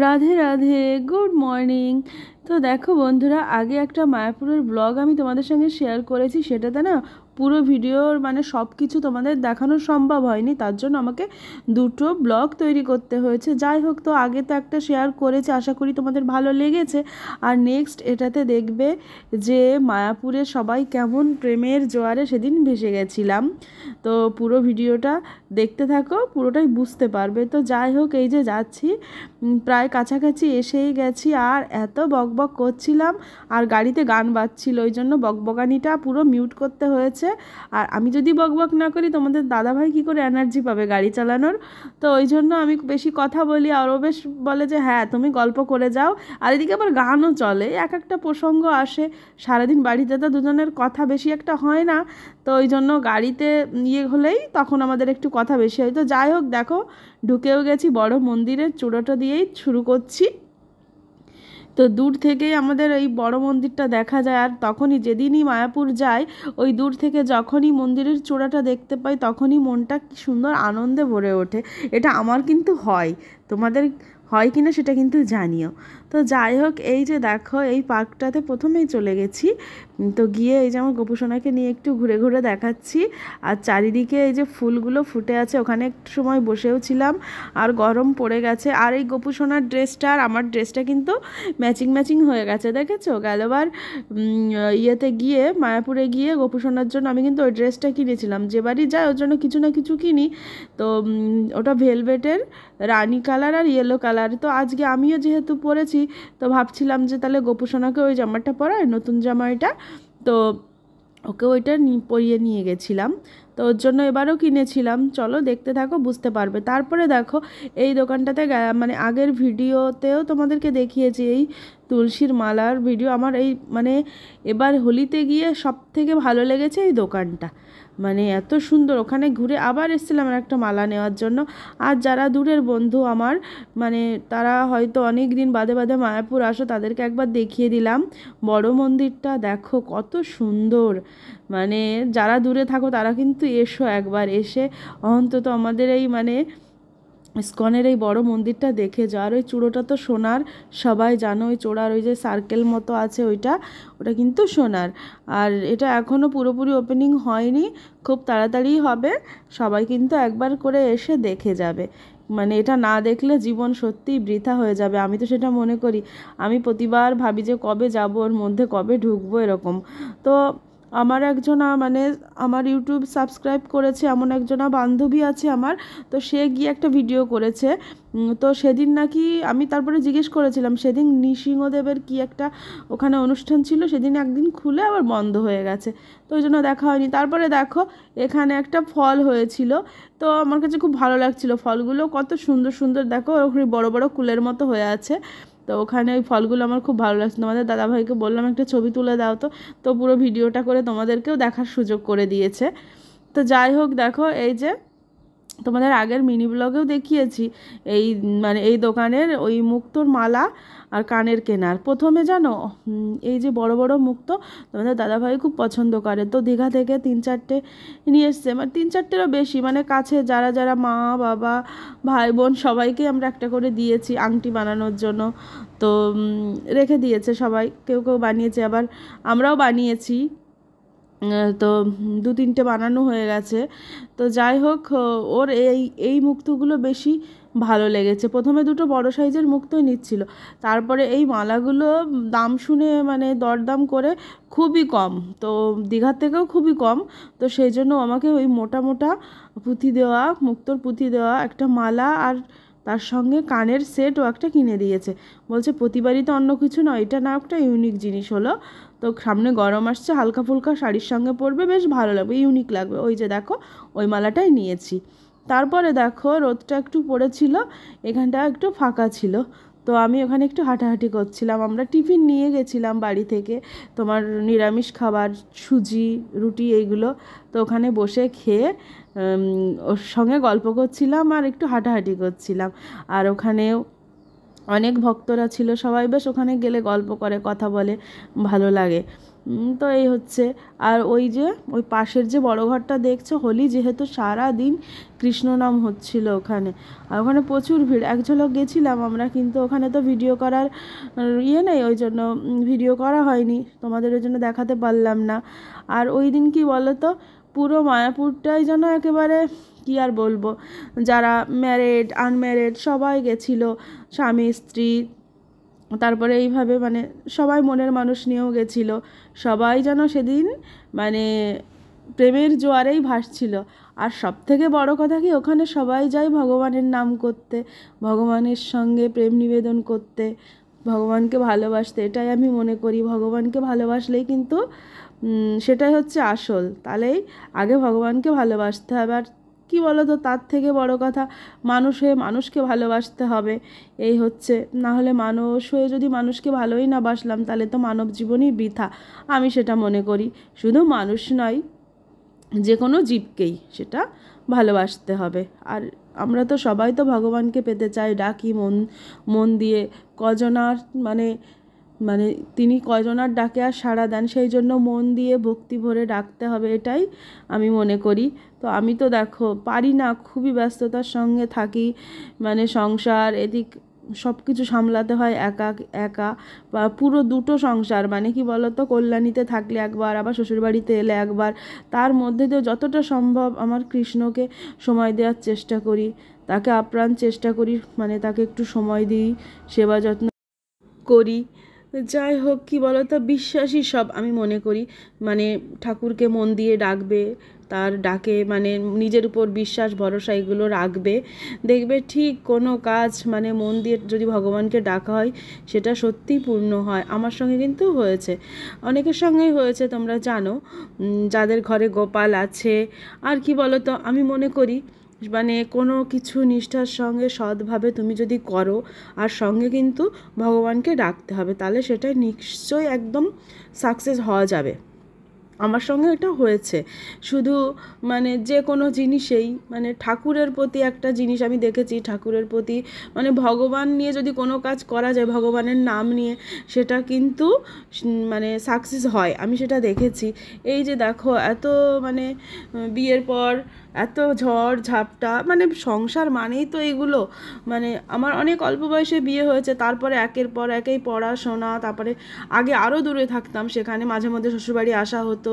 Radhe Radhe good morning. তো দেখো বন্ধুরা, আগে একটা মায়াপুরের ব্লগ আমি তোমাদের সঙ্গে শেয়ার করেছি, সেটাতে না পুরো ভিডিওর মানে সব কিছু তোমাদের দেখানো সম্ভব হয়নি, তার জন্য আমাকে দুটো ব্লগ তৈরি করতে হয়েছে। যাই হোক, তো আগে তো একটা শেয়ার করেছি, আশা করি তোমাদের ভালো লেগেছে। আর নেক্সট এটাতে দেখবে যে মায়াপুরে সবাই কেমন প্রেমের জোয়ারে সেদিন ভেসে গেছিলাম। তো পুরো ভিডিওটা দেখতে থাকো, পুরোটাই বুঝতে পারবে। তো যাই হোক, এই যে যাচ্ছি প্রায় কাছাকাছি এসেই গেছি, আর এত বকবক করছিলাম আর গাড়িতে গান বাজছিল, ওই জন্য বকবকানিটা পুরো মিউট করতে হয়েছে। আর আমি যদি বকবক না করি, তোমাদের দাদাভাই কী করে এনার্জি পাবে গাড়ি চালানোর? তো ওই জন্য আমি বেশি কথা বলি আর ও বেশ বলে যে হ্যাঁ তুমি গল্প করে যাও। আর এদিকে আবার গানও চলে, এক একটা প্রসঙ্গ আসে। সারাদিন বাড়িতে তো দুজনের কথা বেশি একটা হয় না। তো ওই জন্য গাড়িতে ইয়ে হলেই তখন আমাদের একটু কথা বেশি হয়। তো যাই হোক, দেখো, ঢুকেও গেছি বড় মন্দিরের চূড়োটা দিয়েই শুরু করছি। তো দূর থেকেই আমাদের এই বড় মন্দিরটা দেখা যায়। আর তখনই যেদিনই মায়াপুর যাই, ওই দূর থেকে যখনই মন্দিরের চূড়াটা দেখতে পাই, তখনই মনটা কি সুন্দর আনন্দে ভরে ওঠে। এটা আমার কিন্তু হয়। তোমাদের হয় কি না সেটা কিন্তু জানিও। তো যাই হোক, এই যে দেখো, এই পার্কটাতে প্রথমেই চলে গেছি। তো গিয়ে এই যে আমার গোপুসোনাকে নিয়ে একটু ঘুরে ঘুরে দেখাচ্ছি। আর চারিদিকে এই যে ফুলগুলো ফুটে আছে, ওখানে একটু সময় বসেও ছিলাম। আর গরম পড়ে গেছে। আর এই গোপুসোনার ড্রেসটা আর আমার ড্রেসটা কিন্তু ম্যাচিং ম্যাচিং হয়ে গেছে, দেখেছ? গেলবার ইয়েতে গিয়ে, মায়াপুরে গিয়ে গোপুসোনার জন্য আমি কিন্তু ওই ড্রেসটা কিনেছিলাম। যে বাড়ি যায়, ওর জন্য কিছু না কিছু কিনি। তো ওটা ভেলভেটের, রানি কালার আর ইয়েলো কালার। তো আজকে আমিও যেহেতু পরেছি তো ভাবছিলাম যে তাহলে গোপুসোনাকে ওই জামাটা পরায় নতুন জামা এটা। তো ওকে ওইটা পরিয়ে নিয়ে গেছিলাম। তো ওর জন্য এবারও কিনেছিলাম। চলো দেখতে থাকো, বুঝতে পারবে। তারপরে দেখো, এই দোকানটাতে মানে আগের ভিডিওতেও তোমাদেরকে দেখিয়েছি, এই তুলসীর মালার ভিডিও। আমার এই মানে এবার হোলিতে গিয়ে সব থেকে ভালো লেগেছে এই দোকানটা। মানে এত সুন্দর, ওখানে ঘুরে আবার এসেছিলাম একটা মালা নেওয়ার জন্য। আর যারা দূরের বন্ধু আমার মানে তারা হয়তো অনেক দিন বাদে বাদে মায়াপুর আসো, তাদেরকে একবার দেখিয়ে দিলাম। বড় মন্দিরটা দেখো কত সুন্দর। মানে যারা দূরে থাকো, তারা কিন্তু এসো একবার এসে অন্তত আমাদের এই মানে ইস্কনের এই বড় মন্দিরটা দেখে যাও। আর ওই চূড়োটা তো সোনার, সবাই জানো ওই চূড়ার ওই যে সার্কেল মতো আছে ওইটা, ওটা কিন্তু সোনার। আর এটা এখনও পুরোপুরি ওপেনিং হয়নি, খুব তাড়াতাড়ি হবে, সবাই কিন্তু একবার করে এসে দেখে যাবে। মানে এটা না দেখলে জীবন সত্যিই বৃথা হয়ে যাবে, আমি তো সেটা মনে করি। আমি প্রতিবার ভাবি যে কবে যাব, ওর মধ্যে কবে ঢুকবো এরকম। তো আমার একজনা মানে আমার ইউটিউব সাবস্ক্রাইব করেছে, এমন একজনা বান্ধবী আছে আমার, তো সে গিয়ে একটা ভিডিও করেছে। তো সেদিন নাকি আমি তারপরে জিজ্ঞেস করেছিলাম, সেদিন নৃসিংহদেবের কি একটা ওখানে অনুষ্ঠান ছিল, সেদিন একদিন খুলে আবার বন্ধ হয়ে গেছে। তো ওই জন্য দেখা হয়নি। তারপরে দেখো, এখানে একটা ফল হয়েছিল, তো আমার কাছে খুব ভালো লাগছিল ফলগুলো, কত সুন্দর সুন্দর, দেখো ওখানে বড় বড় কুলের মতো হয়ে আছে। তো ওখানে ওই ফলগুলো আমার খুব ভালো লাগছে। তোমাদের দাদাভাইকে বললাম, একটা ছবি তুলে দাও তো। তো পুরো ভিডিওটা করে তোমাদেরকেও দেখার সুযোগ করে দিয়েছে। তো যাই হোক, দেখো, এই যে তোমাদের আগের মিনি ব্লগেও দেখিয়েছি, এই মানে এই দোকানের ওই মুক্তোর মালা আর কানের কেনার। প্রথমে জানো এই যে বড় বড় মুক্তো, তোমাদের দাদাভাই খুব পছন্দ করে। তো দীঘা থেকে তিন চারটে নিয়ে এসছে মানে তিন চারটেরও বেশি মানে কাছে যারা যারা মা, বাবা, ভাই, বোন, সবাইকে আমরা একটা করে দিয়েছি আংটি বানানোর জন্য। তো রেখে দিয়েছে সবাই, কেউ কেউ বানিয়েছে, আবার আমরাও বানিয়েছি। তো দু তিনটে বানানো হয়ে গেছে। তো যাই হোক ওর এই এই মুক্তগুলো বেশি ভালো লেগেছে। প্রথমে দুটো বড় সাইজের মুক্তই নিচ্ছিল। তারপরে এই মালাগুলো দাম শুনে মানে দরদাম করে খুবই কম। তো দীঘার থেকেও খুবই কম। তো সেই জন্য আমাকে ওই মোটা মোটা পুঁথি দেওয়া, মুক্তোর পুঁথি দেওয়া, একটা মালা আর তার সঙ্গে কানের সেটও একটা কিনে দিয়েছে। বলছে, প্রতিবারই তো অন্য কিছু নয়। এটা না, একটা ইউনিক জিনিস হলো। তো সামনে গরম আসছে হালকা ফুলকা শাড়ির সঙ্গে পরবে, বেশ ভালো লাগবে ইউনিক লাগবে। ওই যে দেখো, ওই মালাটাই নিয়েছি। তারপরে দেখো, রোদটা একটু পড়েছিল, এখানটা একটু ফাঁকা ছিল। তো আমি ওখানে একটু হাঁটাহাঁটি করছিলাম। আমরা টিফিন নিয়ে গেছিলাম বাড়ি থেকে। তোমার নিরামিষ খাবার, সুজি, রুটি এইগুলো। তো ওখানে বসে খেয়ে ওর সঙ্গে গল্প করছিলাম আর একটু হাঁটাহাঁটি করছিলাম। আর ওখানেও অনেক ভক্তরা ছিল। সবাই বেশ ওখানে গেলে গল্প করে, কথা বলে, ভালো লাগে। তো এই হচ্ছে। আর ওই যে, ওই পাশের যে বড় ঘরটা দেখছ, হোলি যেহেতু সারা দিন কৃষ্ণ নাম হচ্ছিল ওখানে। আর ওখানে প্রচুর ভিড়। এক ঝলক গেছিলাম আমরা, কিন্তু ওখানে তো ভিডিও করার ইয়ে নেই, ওই জন্য ভিডিও করা হয়নি। তোমাদের ওই জন্য দেখাতে পারলাম না। আর ওই দিন কি বলো তো পুরো মায়াপুরটাই যেন একেবারে, কি আর বলব, যারা ম্যারেড আনম্যারেড সবাই গেছিল, স্বামী, স্ত্রী তারপরে এইভাবে মানে সবাই মনের মানুষ নিয়েও গেছিল। সবাই যেন সেদিন মানে প্রেমের জোয়ারেই ভাসছিল। আর সব থেকে বড় কথা কি, ওখানে সবাই যায় ভগবানের নাম করতে, ভগবানের সঙ্গে প্রেম নিবেদন করতে, ভগবানকে ভালোবাসতে, এটাই আমি মনে করি। ভগবানকে ভালোবাসলেই কিন্তু সেটাই হচ্ছে আসল। তাহলেই আগে ভগবানকে ভালোবাসতে হবে। আর কী বলো তো তার থেকে বড় কথা মানুষ হয়ে মানুষকে ভালোবাসতে হবে। এই হচ্ছে। না হলে মানুষ হয়ে যদি মানুষকে ভালোই না বাসলাম, তাহলে তো মানব জীবনই বৃথা। আমি সেটা মনে করি। শুধু মানুষ নয় যে কোনো জীবকেই সেটা ভালোবাসতে হবে। আর আমরা তো সবাই তো ভগবানকে পেতে চাই, ডাকি, মন মন দিয়ে। কজনার মানে মানে তিনি কজনার ডাকে আর সাড়া দেন, সেই জন্য মন দিয়ে ভক্তি ভরে ডাকতে হবে এটাই আমি মনে করি। তো আমি তো দেখো, পারি না, খুবই ব্যস্ততার সঙ্গে থাকি মানে সংসার, এদিক সব কিছু সামলাতে হয় একা একা, বা পুরো দুটো সংসার মানে কি বলতো, কল্যাণীতে থাকলে একবার, আবার শ্বশুরবাড়িতে এলে একবার, তার মধ্যে দিয়ে যতটা সম্ভব আমার কৃষ্ণকে সময় দেওয়ার চেষ্টা করি, তাকে আপ্রাণ চেষ্টা করি মানে তাকে একটু সময় দিই, সেবা যত্ন করি। যাই হোক, কি তো বিশ্বাসী সব আমি মনে করি। মানে ঠাকুরকে মন দিয়ে ডাকবে, তার ডাকে মানে নিজের উপর বিশ্বাস, ভরসা এগুলো রাখবে। দেখবে ঠিক কোনো কাজ মানে মন দিয়ে যদি ভগবানকে ডাকা হয়, সেটা সত্যিই পূর্ণ হয়। আমার সঙ্গে কিন্তু হয়েছে। অনেকের সঙ্গেই হয়েছে, তোমরা জানো। যাদের ঘরে গোপাল আছে, আর কি বলো তো আমি মনে করি মানে কোনো কিছু নিষ্ঠার সঙ্গে সৎভাবে তুমি যদি করো, আর সঙ্গে কিন্তু ভগবানকে ডাকতে হবে, তাহলে সেটা নিশ্চয়ই একদম সাকসেস হওয়া যাবে। আমার সঙ্গে এটা হয়েছে। শুধু মানে যে কোনো জিনিসেই মানে ঠাকুরের প্রতি একটা জিনিস আমি দেখেছি, ঠাকুরের প্রতি মানে ভগবান নিয়ে যদি কোনো কাজ করা যায়, ভগবানের নাম নিয়ে, সেটা কিন্তু মানে সাকসেস হয়। আমি সেটা দেখেছি। এই যে দেখো, এত মানে বিয়ের পর এত ঝড় ঝাপটা মানে সংসার মানেই তো এগুলো। মানে আমার অনেক অল্প বয়সে বিয়ে হয়েছে, তারপরে একের পর একেই পড়াশোনা, তারপরে আগে আরও দূরে থাকতাম, সেখানে মাঝে মধ্যে শ্বশুরবাড়ি আসা হতো।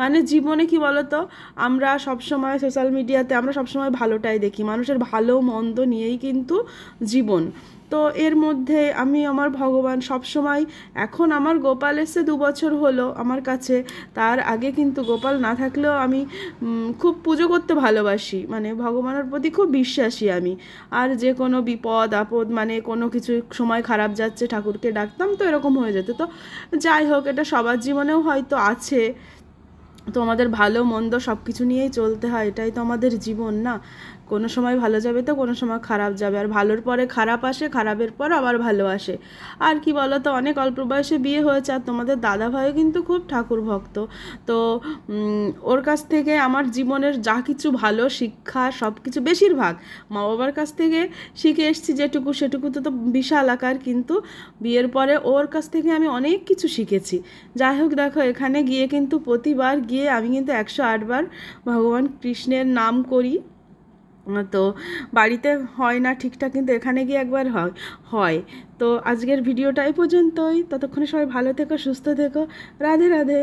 মানে জীবনে কি বলতো, আমরা সবসময় সোশ্যাল মিডিয়াতে আমরা সবসময় ভালোটাই দেখি, মানুষের ভালো মন্দ নিয়েই কিন্তু জীবন। তো এর মধ্যে আমি আমার ভগবান সব সময় এখন আমার গোপাল এসে দু বছর হলো আমার কাছে, তার আগে কিন্তু গোপাল না থাকলেও আমি খুব পুজো করতে ভালোবাসি মানে ভগবানের প্রতি খুব বিশ্বাসী আমি। আর যে কোনো বিপদ, আপদ মানে কোনো কিছু সময় খারাপ যাচ্ছে, ঠাকুরকে ডাকতাম তো এরকম হয়ে যেত। তো যাই হোক, এটা সবার জীবনেও হয়তো আছে। তো আমাদের ভালো, মন্দ সব কিছু নিয়েই চলতে হয়, এটাই তো আমাদের জীবন না? কোনো সময় ভালো যাবে তো, কোনো সময় খারাপ যাবে। আর ভালোর পরে খারাপ আসে, খারাপের পর আবার ভালো আসে। আর কি বলো তো অনেক অল্প বয়সে বিয়ে হয়েছে আর তোমাদের দাদা ভাইও কিন্তু খুব ঠাকুর ভক্ত। তো ওর কাছ থেকে আমার জীবনের যা কিছু ভালো শিক্ষা, সব কিছু বেশিরভাগ মা বাবার কাছ থেকে শিখে এসেছি যেটুকু, সেটুকু তো তো বিশাল আকার। কিন্তু বিয়ের পরে ওর কাছ থেকে আমি অনেক কিছু শিখেছি। যাই হোক, দেখো, এখানে গিয়ে কিন্তু প্রতিবার গিয়ে আমি কিন্তু একশো আটবার ভগবান কৃষ্ণের নাম করি। তো বাড়িতে হয় না ঠিকঠাক, কিন্তু এখানে গিয়ে একবার হয় হয়। তো আজকের ভিডিওটা এই পর্যন্তই। ততক্ষণে সবাই ভালো থেকো, সুস্থ থেকো। রাধে রাধে।